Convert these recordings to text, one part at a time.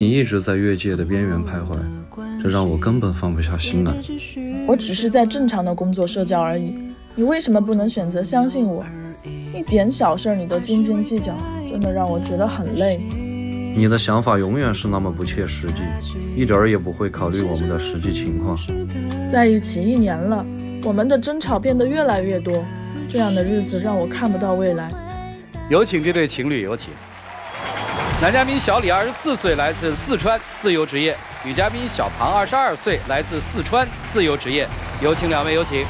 你一直在越界的边缘徘徊，这让我根本放不下心来。我只是在正常的工作社交而已，你为什么不能选择相信我？一点小事你都斤斤计较，真的让我觉得很累。你的想法永远是那么不切实际，一点儿也不会考虑我们的实际情况。在一起一年了，我们的争吵变得越来越多，这样的日子让我看不到未来。有请这对情侣，有请。男嘉宾小李，二十四岁，来自四川，自由职业；女嘉宾小庞，二十二岁，来自四川，自由职业。有请两位，有请。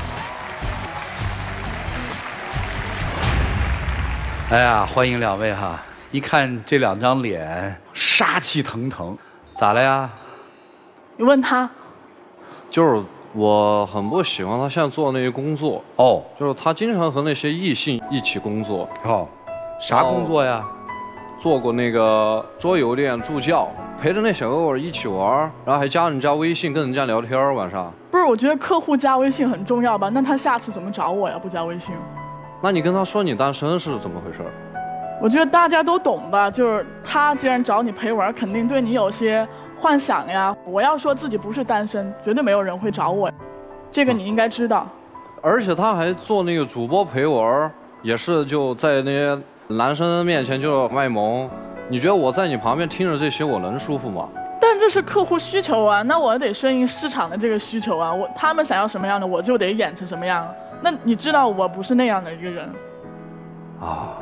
哎呀，欢迎两位哈！一看这两张脸，杀气腾腾，咋了呀？你问他，就是我很不喜欢他现在做的那些工作哦，就是他经常和那些异性一起工作哦，啥工作呀？做过那个桌游店助教，陪着那小哥哥一起玩，然后还加人家微信跟人家聊天晚上。不是，我觉得客户加微信很重要吧？那他下次怎么找我呀？不加微信？那你跟他说你单身是怎么回事？我觉得大家都懂吧，就是他既然找你陪玩，肯定对你有些幻想呀。我要说自己不是单身，绝对没有人会找我，这个你应该知道。而且他还做那个主播陪玩，也是就在那些。男生面前就卖萌，你觉得我在你旁边听着这些，我能舒服吗？但这是客户需求啊，那我得顺应市场的这个需求啊。我他们想要什么样的，我就得演成什么样。那你知道我不是那样的一个人啊，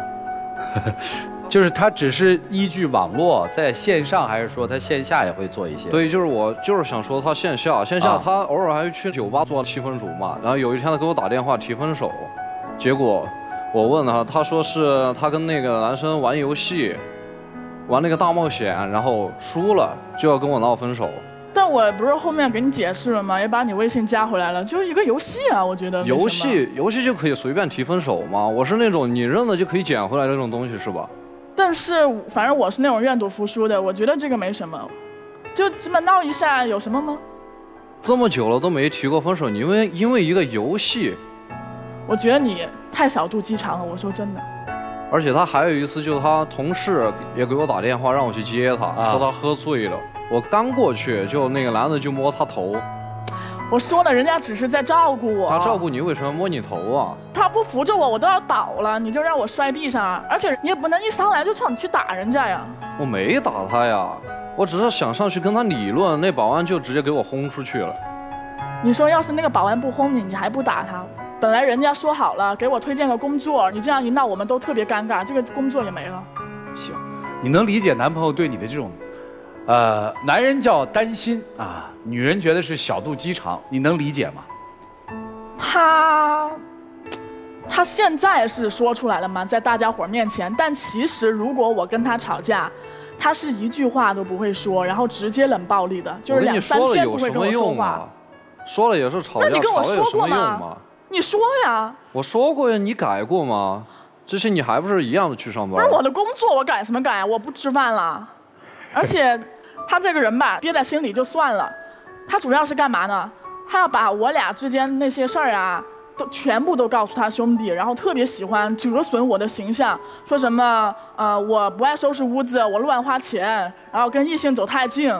就是他只是依据网络在线上，还是说他线下也会做一些？对，就是我就是想说他线下，线下他偶尔还会去酒吧做气氛组嘛。然后有一天他给我打电话提分手，结果。我问他，他说是他跟那个男生玩游戏，玩那个大冒险，然后输了就要跟我闹分手。但我不是后面给你解释了吗？也把你微信加回来了，就是一个游戏啊，我觉得。游戏游戏就可以随便提分手吗？我是那种你认了就可以捡回来这种东西是吧？但是反正我是那种愿赌服输的，我觉得这个没什么，就这么闹一下有什么吗？这么久了都没提过分手，你因为因为一个游戏。我觉得你太小肚鸡肠了，我说真的。而且他还有一次，就是他同事也给我打电话让我去接他，说他喝醉了。我刚过去，就那个男的就摸他头。我说了，人家只是在照顾我。他照顾你，为什么摸你头啊？他不扶着我，我都要倒了，你就让我摔地上。而且你也不能一上来就冲你去打人家呀。我没打他呀，我只是想上去跟他理论，那保安就直接给我轰出去了。你说要是那个保安不轰你，你还不打他？本来人家说好了给我推荐个工作，你这样一闹，我们都特别尴尬，这个工作也没了。行，你能理解男朋友对你的这种，呃，男人叫担心啊，女人觉得是小肚鸡肠，你能理解吗？他，他现在是说出来了吗？在大家伙面前，但其实如果我跟他吵架，他是一句话都不会说，然后直接冷暴力的，就是两三天不会跟我说话。说了也是吵架，吵了有什么用吗？你说呀，我说过呀，你改过吗？这些你还不是一样的去上班？不是我的工作，我改什么改？我不吃饭了，而且 他这个人吧，憋在心里就算了，他主要是干嘛呢？他要把我俩之间那些事儿啊，都全部都告诉他兄弟，然后特别喜欢折损我的形象，说什么呃我不爱收拾屋子，我乱花钱，然后跟异性走太近。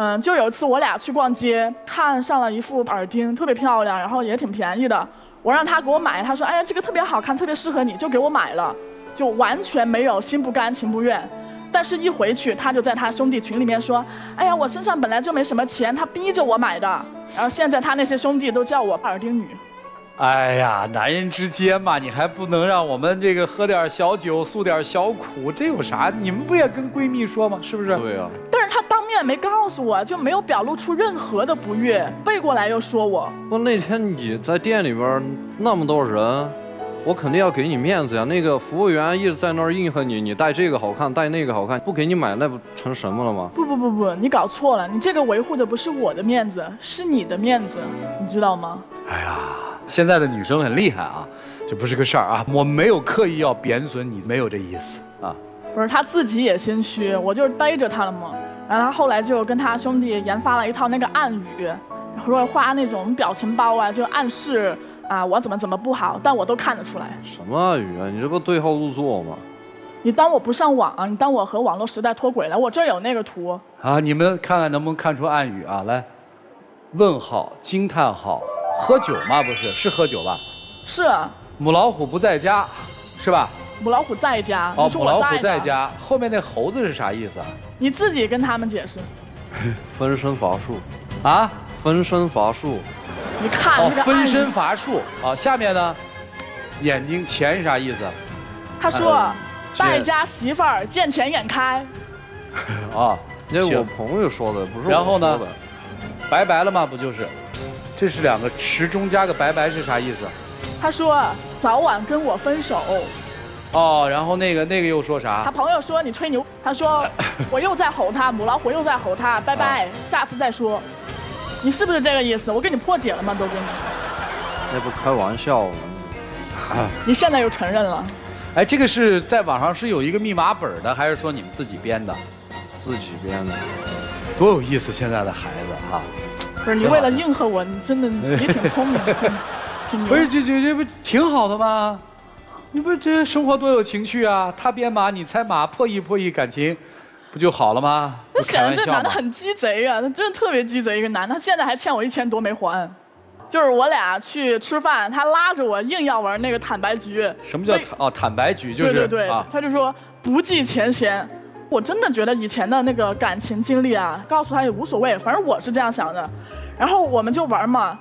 嗯，就有一次我俩去逛街，看上了一副耳钉，特别漂亮，然后也挺便宜的。我让他给我买，他说：“哎呀，这个特别好看，特别适合你，就给我买了。”就完全没有心不甘情不愿。但是，一回去他就在他兄弟群里面说：“哎呀，我身上本来就没什么钱，他逼着我买的。”然后现在他那些兄弟都叫我耳钉女。哎呀，男人之间嘛，你还不能让我们这个喝点小酒，诉点小苦，这有啥？你们不也跟闺蜜说吗？是不是？对呀。但是他当面没告诉我，就没有表露出任何的不悦，背过来又说我。不，那天你在店里边那么多人，我肯定要给你面子呀。那个服务员一直在那儿应和你，你戴这个好看，戴那个好看，不给你买，那不成什么了吗？不不不不，你搞错了，你这个维护的不是我的面子，是你的面子，你知道吗？哎呀。现在的女生很厉害啊，这不是个事儿啊，我没有刻意要贬损你，没有这意思啊。不是他自己也心虚，我就是逮着他了嘛。然后他后来就跟他兄弟研发了一套那个暗语，说画那种表情包啊，就暗示啊我怎么怎么不好，但我都看得出来。什么暗语啊？你这不对号入座吗？你当我不上网啊？你当我和网络时代脱轨了？我这儿有那个图，啊，你们看看能不能看出暗语啊？来，问号、惊叹号，喝酒吗？不是，是喝酒吧？是啊母老虎不在家，是吧？母老虎在家，哦你，说母老虎在家，后面那猴子是啥意思啊？你自己跟他们解释。分身乏术，啊？分身乏术，你看哦那个，哦分身乏术啊。下面呢？眼睛钱是啥意思？他说嗯：“败家媳妇儿见钱眼开。啊，那是我朋友说的，不是我然后呢说的拜拜了吗？不就是？这是两个池中加个拜拜是啥意思？”他说：“早晚跟我分手。哦，然后那个那个又说啥”他？朋友说：“你吹牛。”他说：“我又在吼他，母老虎又在吼他，拜拜，下次再说。”你是不是这个意思？我给你破解了吗？都给你，那不开玩笑吗？你现在又承认了。哎，这个是在网上是有一个密码本的，还是说你们自己编的？自己编的。多有意思，现在的孩子哈、不是你为了应和我，你真的也挺聪明的，挺挺牛不是这这这不挺好的吗？你不这生活多有情趣啊！他编码，你猜码，破译破译感情，不就好了吗？那显得这男的很鸡贼啊，他真的特别鸡贼一个男的，他现在还欠我一千多没还。就是我俩去吃饭，他拉着我硬要玩那个坦白局。什么叫坦哦坦白局？就是对对对，啊，他就说不计前嫌。我真的觉得以前的那个感情经历啊，告诉他也无所谓，反正我是这样想的。然后我们就玩嘛，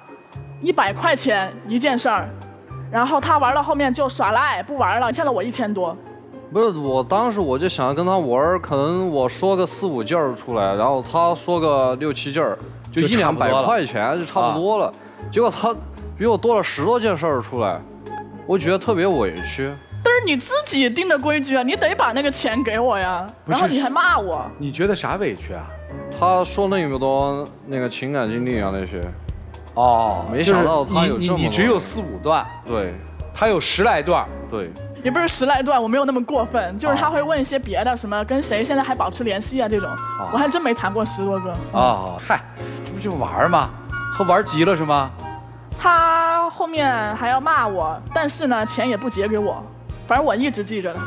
一百块钱一件事儿，然后他玩到后面就耍赖不玩了，欠了我一千多。不是，我当时我就想跟他玩，可能我说个四五件儿出来，然后他说个六七件儿，就就一两百块钱就差不多了。结果他比我多了十多件事儿出来，我觉得特别委屈。但是你自己定的规矩啊，你得把那个钱给我呀，然后你还骂我。你觉得啥委屈啊？他说那么多那个情感经历啊那些，哦没想到他有这么多你只有四五段，对他有十来段。对，也不是十来段，我没有那么过分，就是啊他会问一些别的，什么跟谁现在还保持联系啊这种，我还真没谈过十多个。啊，嗨，这不就玩儿吗？和玩急了是吗？他后面还要骂我，但是呢，钱也不结给我，反正我一直记着的。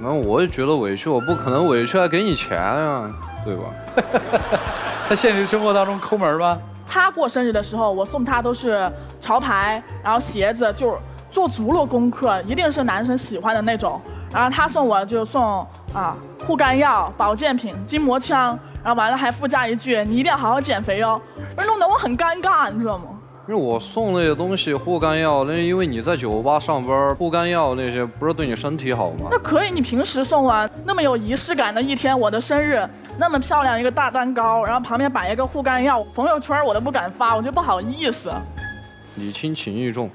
那我也觉得委屈，我不可能委屈还给你钱啊，对吧？他现实生活当中抠门吗？他过生日的时候，我送他都是潮牌，然后鞋子，就做足了功课，一定是男生喜欢的那种。然后他送我就送啊护肝药、保健品、筋膜枪，然后完了还附加一句你一定要好好减肥哦，弄得我很尴尬，你知道吗？因为我送那些东西护肝药，那因为你在酒吧上班，护肝药那些不是对你身体好吗那？可以，你平时送啊，那么有仪式感的一天，我的生日，那么漂亮一个大蛋糕，然后旁边摆一个护肝药，朋友圈我都不敢发，我觉得不好意思。礼轻情意重，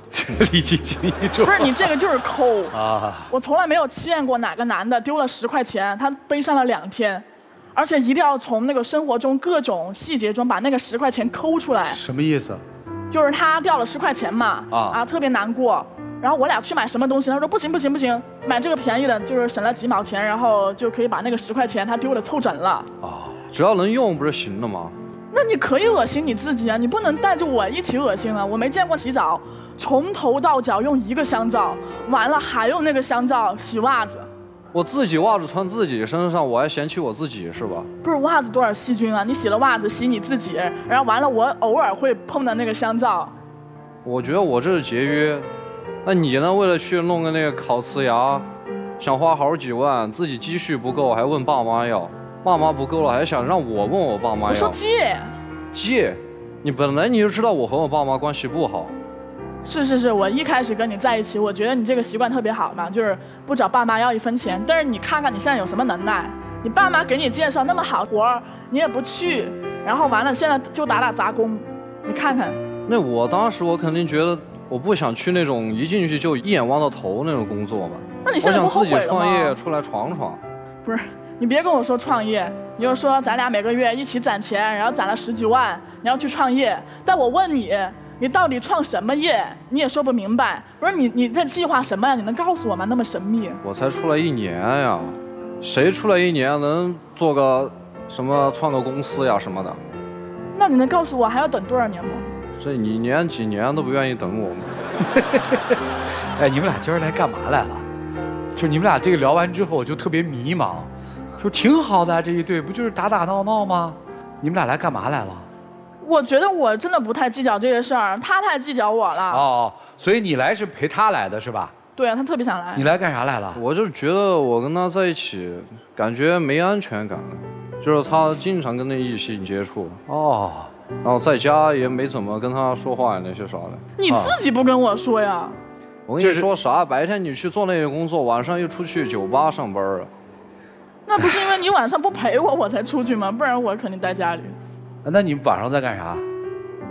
礼轻情意重不是你这个就是抠。啊！我从来没有见过哪个男的丢了十块钱，他悲伤了两天，而且一定要从那个生活中各种细节中把那个十块钱抠出来。什么意思？就是他掉了十块钱嘛，啊特别难过。然后我俩去买什么东西，他说不行不行不行，买这个便宜的，就是省了几毛钱，然后就可以把那个十块钱他丢了凑整了。啊，只要能用不是行了吗？那你可以恶心你自己啊，你不能带着我一起恶心啊！我没见过洗澡，从头到脚用一个香皂，完了还用那个香皂洗袜子。我自己袜子穿自己身上，我还嫌弃我自己是吧？不是袜子多少细菌啊！你洗了袜子洗你自己，然后完了我偶尔会碰到那个香皂，我觉得我这是节约。那你呢？为了去弄个那个烤瓷牙，想花好几万，自己积蓄不够还问爸妈要，爸妈不够了还想让我问我爸妈要我说借，借。你本来你就知道我和我爸妈关系不好，是是是，我一开始跟你在一起，我觉得你这个习惯特别好嘛，就是不找爸妈要一分钱。但是你看看你现在有什么能耐？你爸妈给你介绍那么好活儿，你也不去，然后完了现在就打打杂工，你看看，那我当时我肯定觉得我不想去那种一进去就一眼望到头那种工作嘛。那你现在我想自己不后悔了创业？出来闯闯。不是，你别跟我说创业，你就说咱俩每个月一起攒钱，然后攒了十几万，你要去创业。但我问你，你到底创什么业？你也说不明白。不是你你在计划什么呀？你能告诉我吗？那么神秘。我才出来一年呀，谁出来一年能做个什么创个公司呀什么的？那你能告诉我还要等多少年吗？这你连几年都不愿意等我吗？哎，你们俩今儿来干嘛来了？就你们俩这个聊完之后，我就特别迷茫，说挺好的这一对，不就是打打闹闹吗？你们俩来干嘛来了？我觉得我真的不太计较这些事儿，他太计较我了。哦，所以你来是陪他来的是吧？对啊，他特别想来。你来干啥来了？我就是觉得我跟他在一起，感觉没安全感，就是他经常跟那异性接触，哦，然后在家也没怎么跟他说话呀那些啥的。你自己不跟我说呀？我跟你说啥？白天你去做那些工作，晚上又出去酒吧上班啊？那不是因为你晚上不陪我，我才出去吗？不然我肯定待家里。那你晚上在干啥？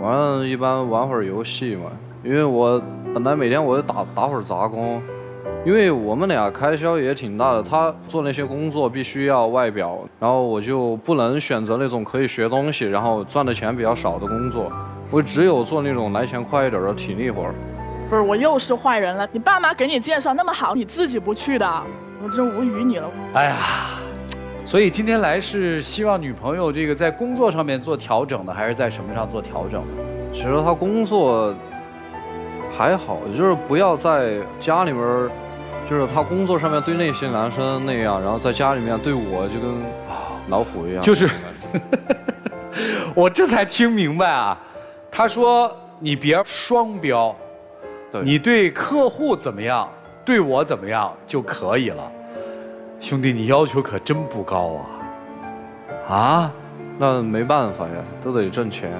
晚上一般玩会儿游戏嘛，因为我本来每天我就打打会儿杂工，因为我们俩开销也挺大的，他做那些工作必须要外表，然后我就不能选择那种可以学东西，然后赚的钱比较少的工作，我只有做那种来钱快一点的体力活儿。不是我又是坏人了，你爸妈给你介绍那么好，你自己不去的，我真无语你了。哎呀。所以今天来是希望女朋友这个在工作上面做调整的，还是在什么上做调整的？其实她工作还好，就是不要在家里面，就是她工作上面对那些男生那样，然后在家里面对我就跟老虎一样。就是，我这才听明白啊。他说你别双标，你对客户怎么样，对我怎么样就可以了。兄弟，你要求可真不高啊！啊，那没办法呀，都得挣钱。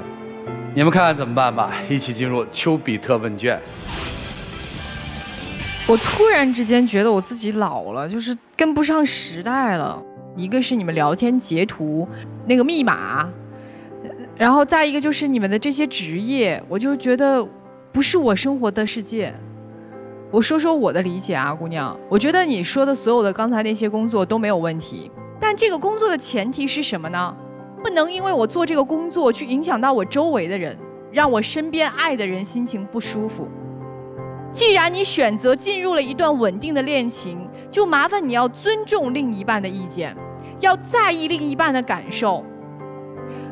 你们看看怎么办吧？一起进入丘比特问卷。我突然之间觉得我自己老了，就是跟不上时代了。一个是你们聊天截图那个密码，然后再一个就是你们的这些职业，我就觉得不是我生活的世界。我说说我的理解啊，姑娘，我觉得你说的所有的刚才那些工作都没有问题，但这个工作的前提是什么呢？不能因为我做这个工作去影响到我周围的人，让我身边爱的人心情不舒服。既然你选择进入了一段稳定的恋情，就麻烦你要尊重另一半的意见，要在意另一半的感受，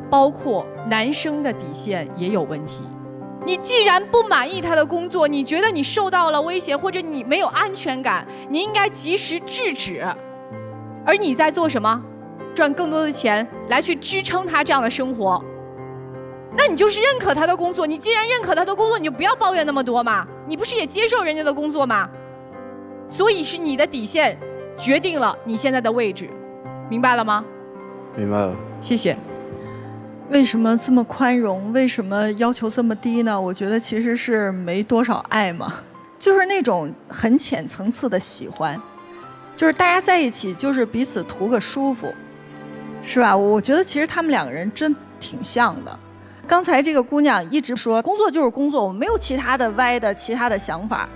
包括男生的底线也有问题。你既然不满意他的工作，你觉得你受到了威胁，或者你没有安全感，你应该及时制止。而你在做什么？赚更多的钱来去支撑他这样的生活。那你就是认可他的工作。你既然认可他的工作，你就不要抱怨那么多嘛。你不是也接受人家的工作吗？所以是你的底线决定了你现在的位置，明白了吗？明白了。谢谢。为什么这么宽容？为什么要求这么低呢？我觉得其实是没多少爱嘛，就是那种很浅层次的喜欢，就是大家在一起就是彼此图个舒服，是吧？我觉得其实他们两个人真挺像的。刚才这个姑娘一直说工作就是工作，我没有其他的歪的其他的想法，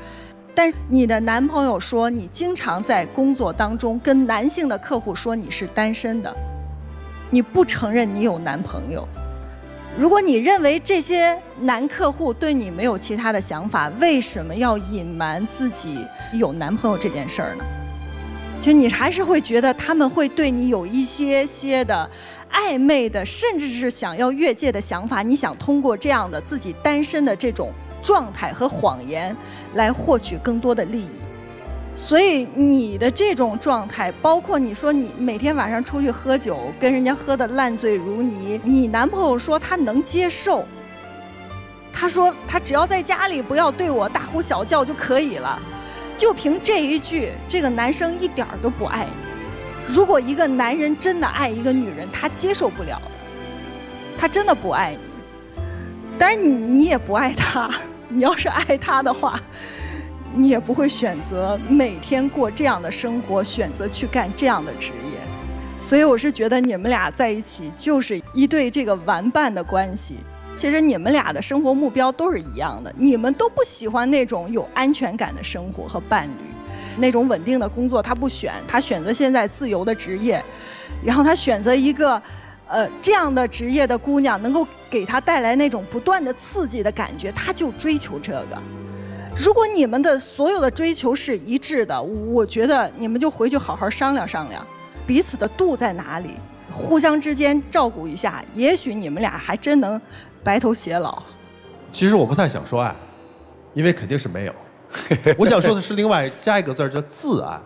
但你的男朋友说你经常在工作当中跟男性的客户说你是单身的。你不承认你有男朋友，如果你认为这些男客户对你没有其他的想法，为什么要隐瞒自己有男朋友这件事儿呢？其实你还是会觉得他们会对你有一些些的暧昧的，甚至是想要越界的想法。你想通过这样的自己单身的这种状态和谎言，来获取更多的利益。所以你的这种状态，包括你说你每天晚上出去喝酒，跟人家喝的烂醉如泥，你男朋友说他能接受。他说他只要在家里不要对我大呼小叫就可以了。就凭这一句，这个男生一点都不爱你。如果一个男人真的爱一个女人，他接受不了的，他真的不爱你。当然你你也不爱他，你要是爱他的话。你也不会选择每天过这样的生活，选择去干这样的职业，所以我是觉得你们俩在一起就是一对这个玩伴的关系。其实你们俩的生活目标都是一样的，你们都不喜欢那种有安全感的生活和伴侣，那种稳定的工作他不选，他选择现在自由的职业，然后他选择一个，呃这样的职业的姑娘能够给他带来那种不断的刺激的感觉，他就追求这个。如果你们的所有的追求是一致的，我觉得你们就回去好好商量商量，彼此的度在哪里，互相之间照顾一下，也许你们俩还真能白头偕老。其实我不太想说爱，因为肯定是没有。我想说的是另外加一个字儿叫自爱。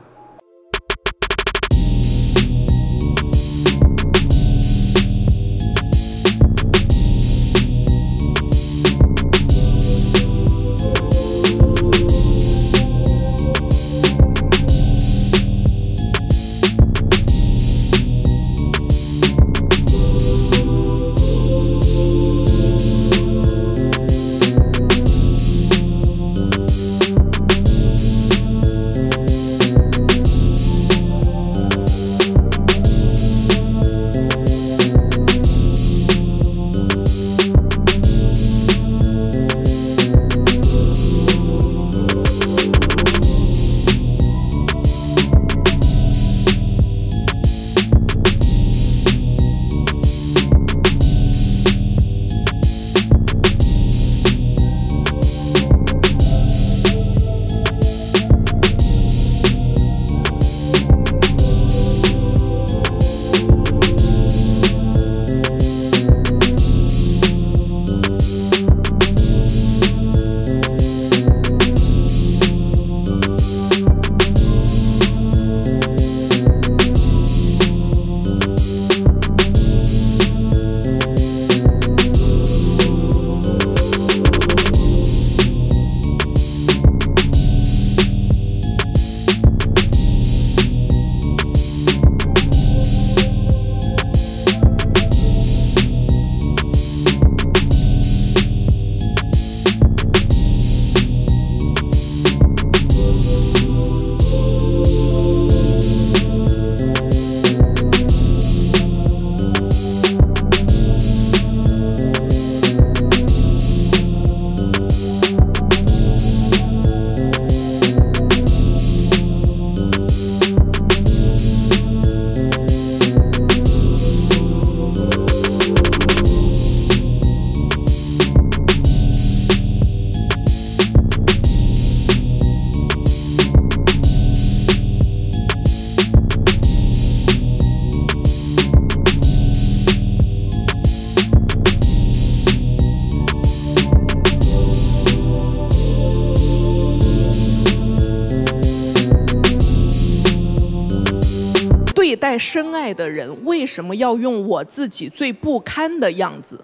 待深爱的人，为什么要用我自己最不堪的样子？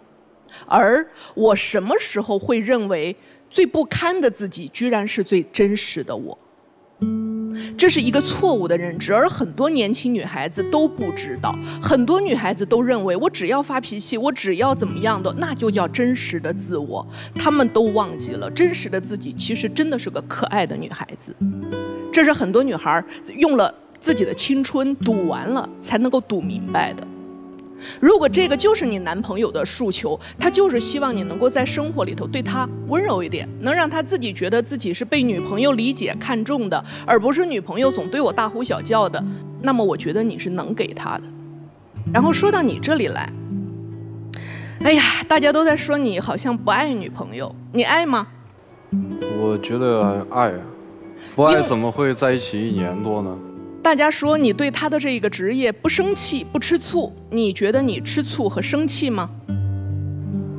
而我什么时候会认为最不堪的自己，居然是最真实的我？这是一个错误的认知，而很多年轻女孩子都不知道。很多女孩子都认为，我只要发脾气，我只要怎么样的，那就叫真实的自我。她们都忘记了，真实的自己其实真的是个可爱的女孩子。这是很多女孩用了自己的青春赌完了才能够赌明白的。如果这个就是你男朋友的诉求，他就是希望你能够在生活里头对他温柔一点，能让他自己觉得自己是被女朋友理解看重的，而不是女朋友总对我大呼小叫的。那么我觉得你是能给他的。然后说到你这里来，哎呀，大家都在说你好像不爱女朋友，你爱吗？我觉得爱，不爱怎么会在一起一年多呢？大家说你对他的这个职业不生气不吃醋，你觉得你吃醋和生气吗？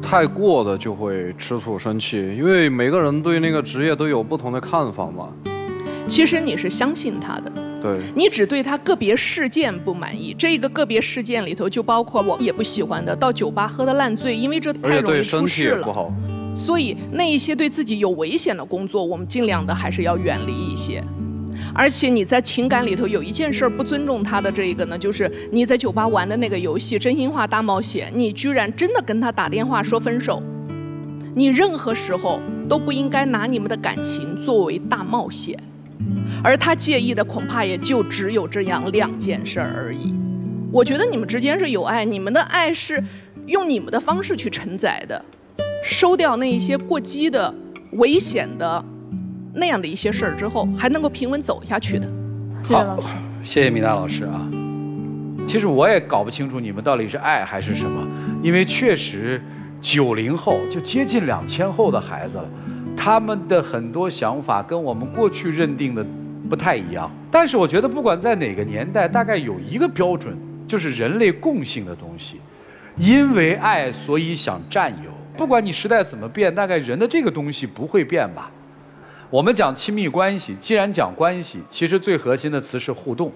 太过的就会吃醋生气，因为每个人对那个职业都有不同的看法嘛。其实你是相信他的，对，你只对他个别事件不满意。这个个别事件里头就包括我也不喜欢的，到酒吧喝的烂醉，因为这太容易出事了。所以那一些对自己有危险的工作，我们尽量的还是要远离一些。而且你在情感里头有一件事儿不尊重他的这一个呢，就是你在酒吧玩的那个游戏《真心话大冒险》，你居然真的跟他打电话说分手。你任何时候都不应该拿你们的感情作为大冒险，而他介意的恐怕也就只有这样两件事儿而已。我觉得你们之间是有爱，你们的爱是用你们的方式去承载的，收掉那一些过激的、危险的。那样的一些事儿之后，还能够平稳走下去的。谢谢老师，谢谢米娜老师啊。其实我也搞不清楚你们到底是爱还是什么，因为确实九零后就接近两千后的孩子了，他们的很多想法跟我们过去认定的不太一样。但是我觉得不管在哪个年代，大概有一个标准，就是人类共性的东西，因为爱所以想占有。不管你时代怎么变，大概人的这个东西不会变吧。我们讲亲密关系，既然讲关系，其实最核心的词是互动。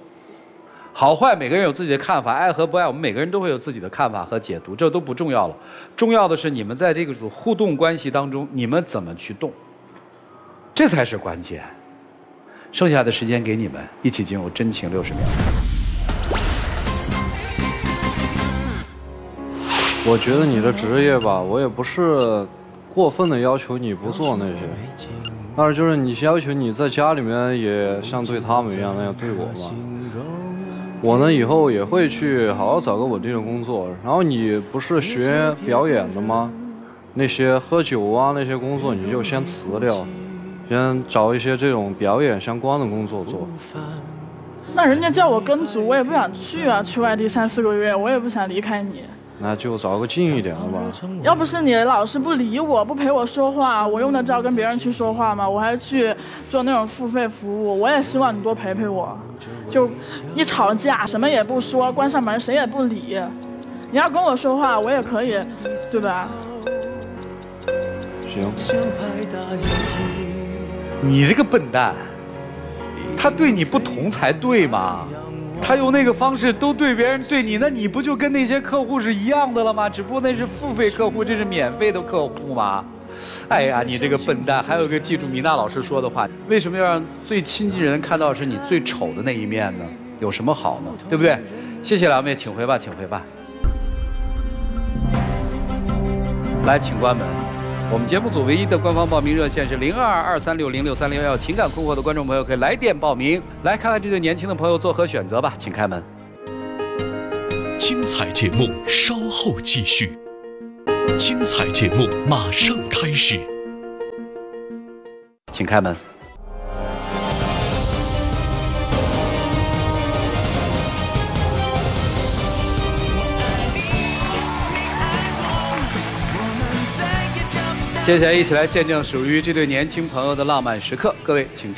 好坏，每个人有自己的看法，爱和不爱，我们每个人都会有自己的看法和解读，这都不重要了。重要的是你们在这个互动关系当中，你们怎么去动，这才是关键。剩下的时间给你们，一起进入真情六十秒。我觉得你的职业吧，我也不是过分的要求你不做那些。二就是你要求你在家里面也像对他们一样那样对我嘛，我呢以后也会去好好找个稳定的工作。然后你不是学表演的吗？那些喝酒啊那些工作你就先辞掉，先找一些这种表演相关的工作做。那人家叫我跟组，我也不想去啊，去外地三四个月，我也不想离开你。那就找个近一点的吧。要不是你老是不理我，不陪我说话，我用得着跟别人去说话吗？我还去做那种付费服务，我也希望你多陪陪我。就一吵架什么也不说，关上门谁也不理。你要跟我说话，我也可以，对吧？行。你这个笨蛋，他对你不同才对嘛。他用那个方式都对别人对你，那你不就跟那些客户是一样的了吗？只不过那是付费客户，这是免费的客户吗？哎呀，你这个笨蛋！还有一个，记住米娜老师说的话：为什么要让最亲近人看到是你最丑的那一面呢？有什么好呢？对不对？谢谢两位，请回吧，请回吧。来，请关门。我们节目组唯一的官方报名热线是零二二三六零六三零幺，情感困惑的观众朋友可以来电报名。来看看这对年轻的朋友作何选择吧，请开门。精彩节目稍后继续，精彩节目马上开始，请开门。接下来，一起来见证属于这对年轻朋友的浪漫时刻。各位，请。